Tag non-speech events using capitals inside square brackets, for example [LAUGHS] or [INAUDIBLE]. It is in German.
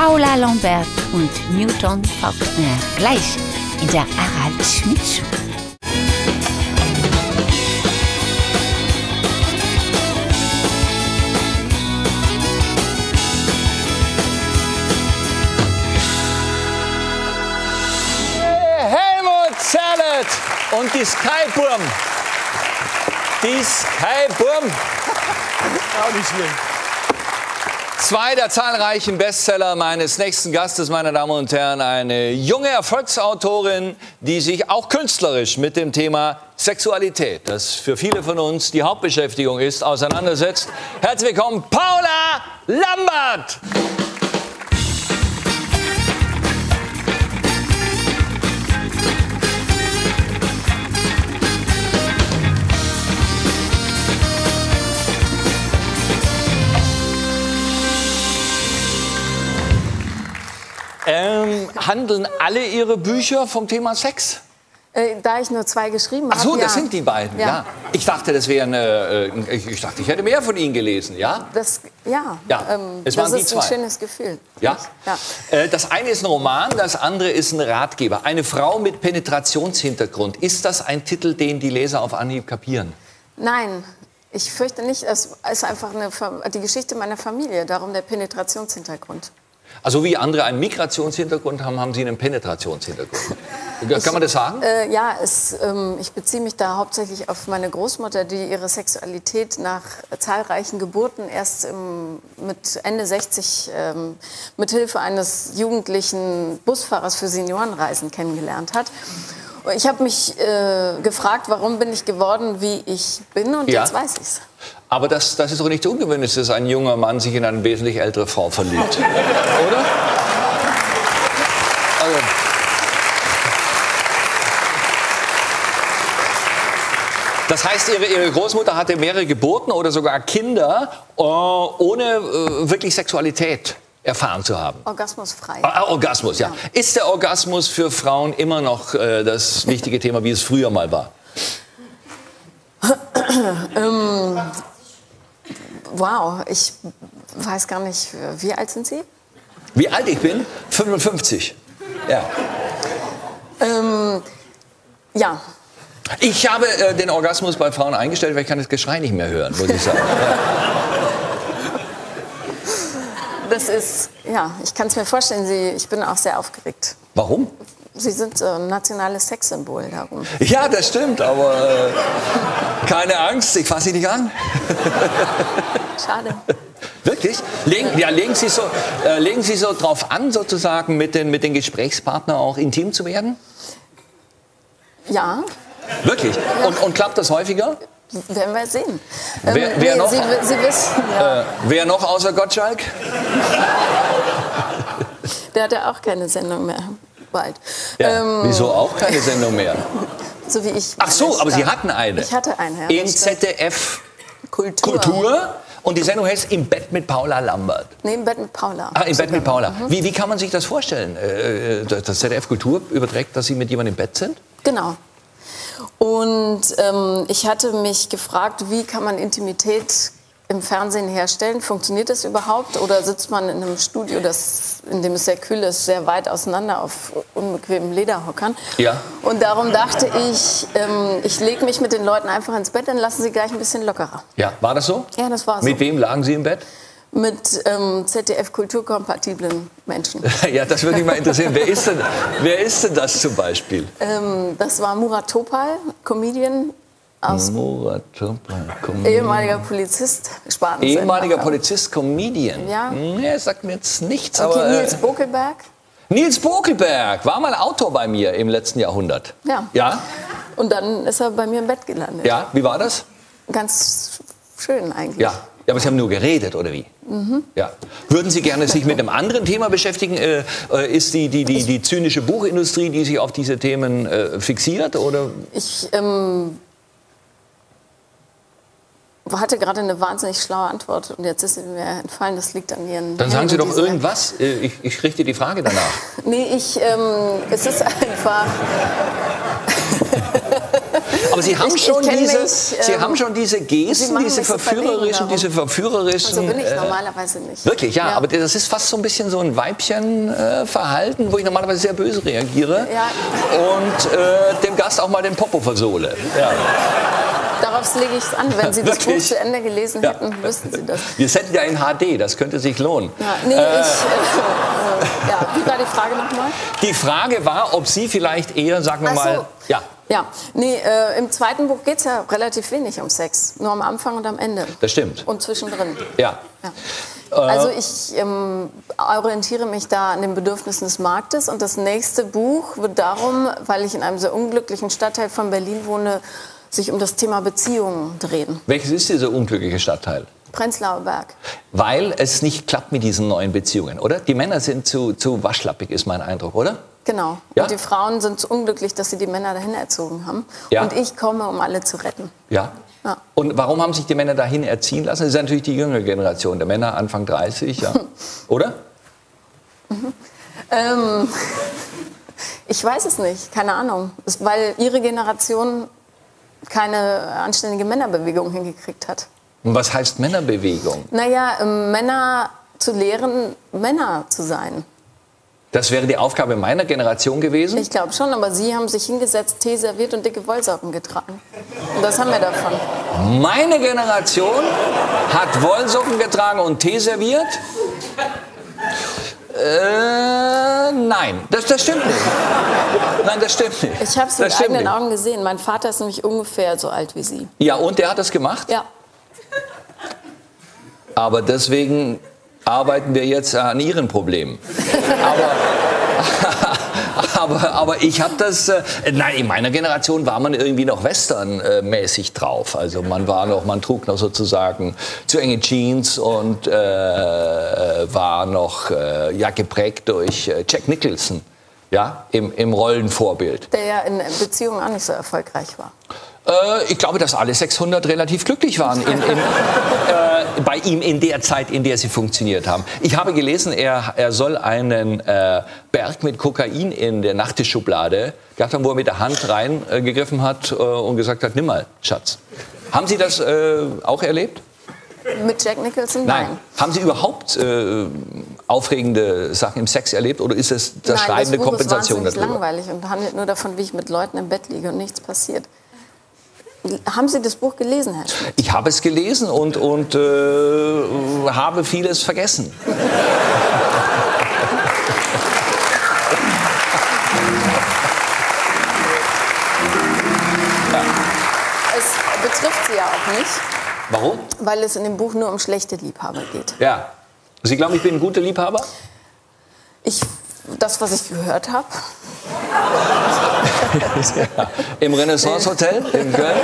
Paula Lambert und Newton Faulkner gleich in der Harald Schmidt Show. Helmut Zerlett und die Skyburm. Die Skyburm. Auch nicht schlimm. Zwei der zahlreichen Bestseller meines nächsten Gastes, meine Damen und Herren, eine junge Erfolgsautorin, die sich auch künstlerisch mit dem Thema Sexualität, das für viele von uns die Hauptbeschäftigung ist, auseinandersetzt. Herzlich willkommen, Paula Lambert! Ähm, handeln alle Ihre Bücher vom Thema Sex? Äh, da ich nur zwei geschrieben habe. Ach so, das ja. sind die beiden. Ja. Ja. Ich dachte, das wären. Äh, äh, ich, dachte, ich hätte mehr von Ihnen gelesen. Ja. Das, ja, Ja, ähm, es das waren die ist zwei. ein schönes Gefühl. Ja. ja. Äh, Das eine ist ein Roman, das andere ist ein Ratgeber. Eine Frau mit Penetrationshintergrund. Ist das ein Titel, den die Leser auf Anhieb kapieren? Nein, ich fürchte nicht. Es ist einfach eine, die Geschichte meiner Familie, darum der Penetrationshintergrund. Also wie andere einen Migrationshintergrund haben, haben Sie einen Penetrationshintergrund. [LAUGHS] Kann man das sagen? Äh, ja, es, ähm, ich beziehe mich da hauptsächlich auf meine Großmutter, die ihre Sexualität nach zahlreichen Geburten erst im, mit Ende 60 ähm, mit Hilfe eines jugendlichen Busfahrers für Seniorenreisen kennengelernt hat. Ich habe mich äh, gefragt, warum bin ich geworden, wie ich bin, und Ja. jetzt weiß ich's. Aber das, das ist doch nichts Ungewöhnliches, dass ein junger Mann sich in eine wesentlich ältere Frau verliebt. [LAUGHS] Oder? Also. Das heißt, ihre, ihre Großmutter hatte mehrere Geburten oder sogar Kinder, äh, ohne äh, wirklich Sexualität erfahren zu haben. Orgasmusfrei. Ah, Orgasmus, ja. Ja. Ist der Orgasmus für Frauen immer noch äh, das wichtige Thema, wie es früher mal war? [CLEARS THROAT] Wow, ich weiß gar nicht, wie alt sind Sie? Wie alt ich bin? 55. Ja. Ähm, ja, Ich habe äh, den Orgasmus bei Frauen eingestellt, weil ich kann das Geschrei nicht mehr hören, muss ich sagen. [LAUGHS] das ist, ja, ich kann es mir vorstellen, Sie, ich bin auch sehr aufgeregt. Warum? Sie sind so ein nationales Sexsymbol darum. Ja, das stimmt, aber äh, keine Angst, ich fasse Sie nicht an. Schade. Wirklich? Legen, ja, legen, Sie so, äh, legen Sie so drauf an, sozusagen mit den, mit den Gesprächspartnern auch intim zu werden? Ja, Wirklich? Und, und klappt das häufiger? Werden wir sehen. Wer- wer noch? Sie, Sie wissen, ja, Äh, wer noch außer Gottschalk? [LAUGHS] der hat ja auch keine Sendung mehr. Bald. Ja, Ähm, wieso auch keine Sendung mehr? [LAUGHS] so wie ich. Ach so, aber Sie hatten eine. Ich hatte eine, ja. Im. ZDF Kultur. Kultur. Und die Sendung heißt Im Bett mit Paula Lambert. Nee, im Bett mit Paula. Ah, im Bett mit Paula. Mhm. Wie, wie kann man sich das vorstellen? Äh, äh, Das ZDF Kultur überträgt, dass Sie mit jemandem im Bett sind? Genau. Und ähm, ich hatte mich gefragt, wie kann man Intimität im Fernsehen herstellen? Funktioniert das überhaupt? Oder sitzt man in einem Studio, das, in dem es sehr kühl ist, sehr weit auseinander auf unbequemen Lederhockern? Ja. Und darum dachte ich, ähm, ich lege mich mit den Leuten einfach ins Bett, dann lassen sie gleich ein bisschen lockerer. Ja, war das so? Ja, das war so. Mit wem lagen Sie im Bett? Mit ähm, ZDF-kulturkompatiblen Menschen. [LAUGHS] ja, das würde mich mal interessieren. Wer ist denn, wer ist denn das zum Beispiel? ähm, das war Murat Topal, Comedian aus Murat Topal, Comedian. ehemaliger Polizist, Spartensender. Ehemaliger Polizist, Comedian. Ja. Hm, Er sagt mir jetzt nichts, Okay, aber... Nils äh, Bokelberg. Nils Bokelberg war mal Autor bei mir im letzten Jahrhundert. Ja. Ja? Und dann ist er bei mir im Bett gelandet. Ja, wie war das? Ganz schön eigentlich. Ja. Ja, aber Sie haben nur geredet, oder wie? Ja. Würden Sie gerne sich mit einem anderen Thema beschäftigen? Äh, äh, ist die, die, die, die zynische Buchindustrie, die sich auf diese Themen äh, fixiert? Oder? Ich ähm, hatte gerade eine wahnsinnig schlaue Antwort und jetzt ist sie mir entfallen. Das liegt an Ihren. Dann sagen Sie doch irgendwas. Äh, Ich, ich richte die Frage danach. [LAUGHS] Nee, ich. Ähm, es ist einfach. [LAUGHS] Aber Sie haben Ich- ich schon kenn diese, mich, Sie ähm, haben schon diese Gesten, diese verführerischen, diese verführerischen. So bin ich äh, normalerweise nicht. Wirklich, ja, Ja. aber das ist fast so ein bisschen so ein Weibchen-Verhalten, wo ich normalerweise sehr böse reagiere Ja. und äh, dem Gast auch mal den Popo versohle. Ja. Darauf lege ich es an. Wenn Sie das Buch zu Ende gelesen Ja. hätten, wüssten Sie das. Wir senden ja in HD, das könnte sich lohnen. Ja, nee, ich, äh, äh, ja, wie war die Frage nochmal? Die Frage war, ob Sie vielleicht eher, sagen wir so. mal, ja, Ja, nee, äh, im zweiten Buch geht es ja relativ wenig um Sex. Nur am Anfang und am Ende. das stimmt. Und zwischendrin. Ja. Ja. Also ich ähm, orientiere mich da an den Bedürfnissen des Marktes und das nächste Buch wird darum, weil ich in einem sehr unglücklichen Stadtteil von Berlin wohne, sich um das Thema Beziehungen drehen. Welches ist dieser unglückliche Stadtteil? Prenzlauer Berg. Weil es nicht klappt mit diesen neuen Beziehungen, oder? Die Männer sind zu, zu waschlappig, ist mein Eindruck, oder? Genau. Ja? Und die Frauen sind so unglücklich, dass sie die Männer dahin erzogen haben. Ja. Und ich komme, um alle zu retten. Ja. Ja. Und warum haben sich die Männer dahin erziehen lassen? Das ist natürlich die jüngere Generation der Männer, Anfang 30, ja. [LAUGHS] Oder? Ähm, [LAUGHS] ich weiß es nicht, keine Ahnung. Es, weil ihre Generation keine anständige Männerbewegung hingekriegt hat. Und was heißt Männerbewegung? Naja, ähm, Männer zu lehren, Männer zu sein. Das wäre die Aufgabe meiner Generation gewesen. Ich glaube schon, aber Sie haben sich hingesetzt, Tee serviert und dicke Wollsocken getragen. Und das haben wir davon. Meine Generation hat Wollsocken getragen und Tee serviert. Äh, nein, das, das stimmt nicht. Nein, das stimmt nicht. Ich habe es mit eigenen nicht. Augen gesehen. Mein Vater ist nämlich ungefähr so alt wie Sie. Ja, und der hat das gemacht. Ja. Aber deswegen arbeiten wir jetzt an Ihren Problemen. [LAUGHS] Aber, [LAUGHS] aber, aber ich habe das, äh, nein, in meiner Generation war man irgendwie noch westernmäßig drauf. Also man war noch, man trug noch sozusagen zu enge Jeans und äh, war noch äh, ja, geprägt durch äh, Jack Nicholson, ja, im, im Rollenvorbild. Der ja in Beziehungen auch nicht so erfolgreich war. Äh, ich glaube, dass alle 600 relativ glücklich waren in, in, [LAUGHS] äh, bei ihm in der Zeit, in der sie funktioniert haben. Ich habe gelesen, er, er soll einen äh, Berg mit Kokain in der Nachttischschublade gehabt haben, wo er mit der Hand reingegriffen hat äh, und gesagt hat, nimm mal, Schatz. Haben Sie das äh, auch erlebt? Mit Jack Nicholson? Nein. Haben Sie überhaupt äh, aufregende Sachen im Sex erlebt oder ist es das Nein, schreibende das Buch Kompensation ist wahnsinnig darüber? langweilig und handelt nur davon, wie ich mit Leuten im Bett liege und nichts passiert. Haben Sie das Buch gelesen, Herr Schmidt? Ich habe es gelesen und, und äh, habe vieles vergessen. Es betrifft Sie ja auch nicht, Warum? weil es in dem Buch nur um schlechte Liebhaber geht. Ja. Sie glauben, ich bin ein guter Liebhaber? Ich, das, was ich gehört habe, Im Renaissance Hotel in Köln?